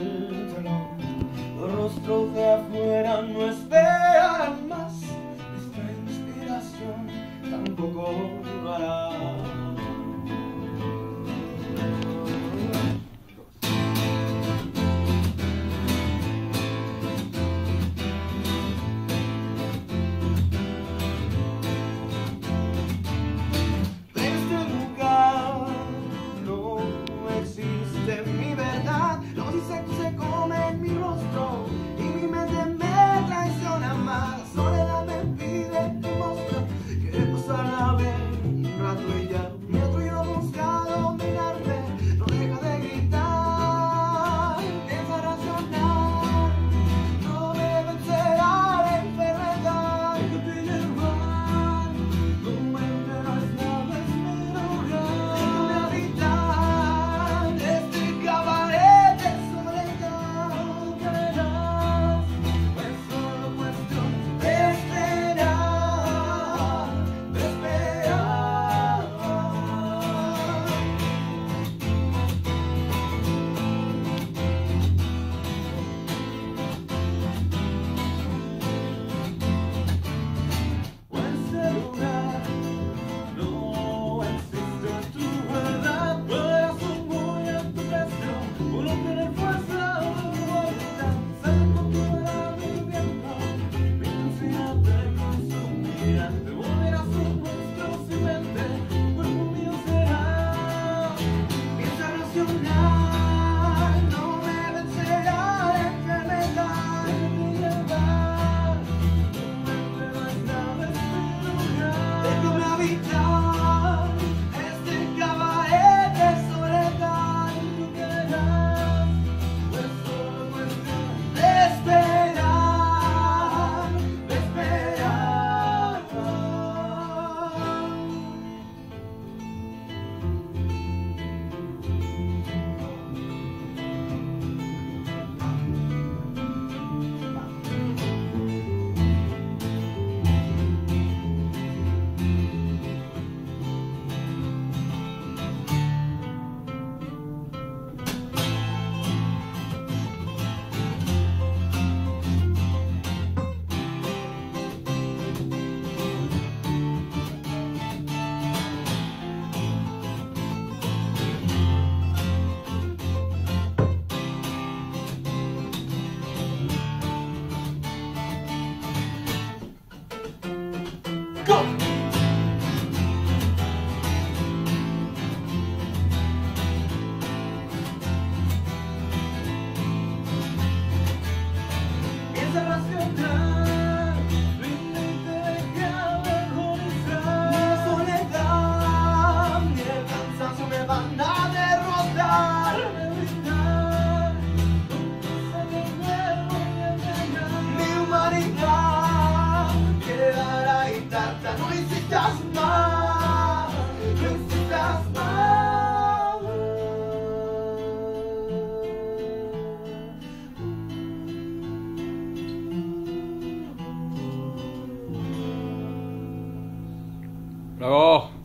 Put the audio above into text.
el telón. Los rostros de afuera no esperan más. Nuestra inspiración tampoco lo 来哦。